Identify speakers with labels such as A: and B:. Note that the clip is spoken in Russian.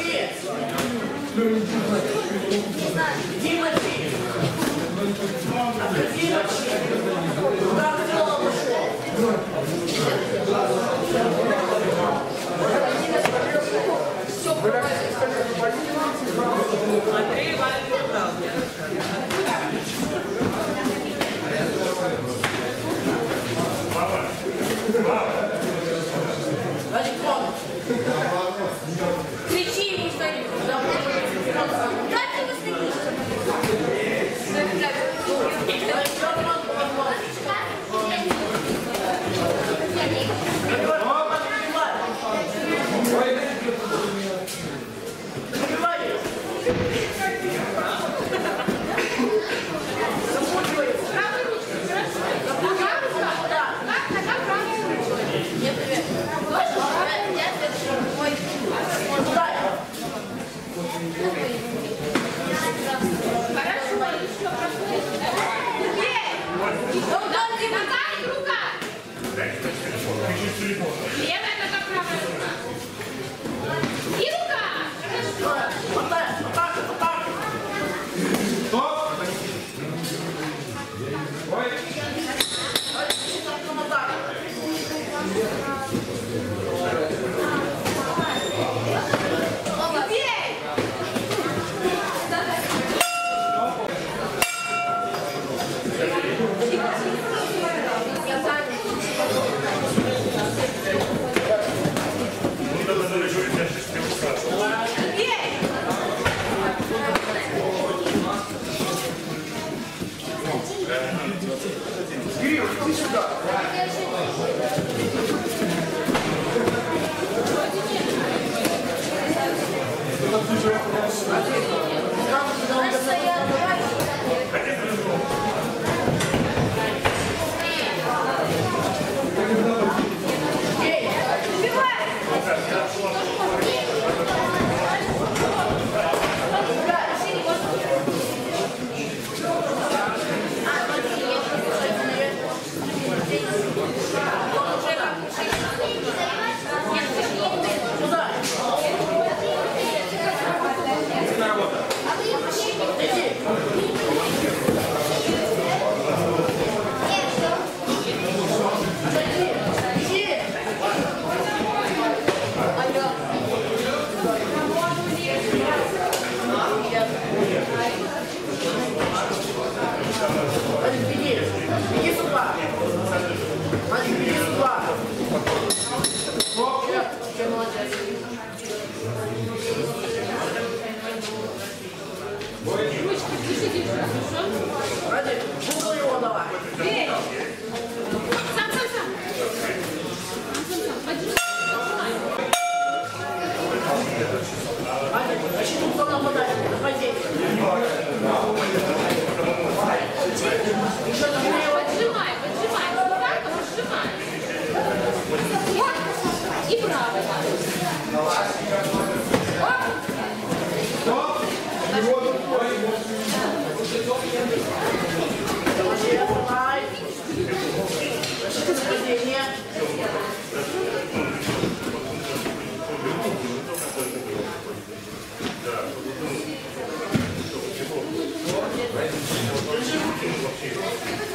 A: Kids. どうも。Кирилл, иди сюда. Thank you. Иди сюда. Держи руки.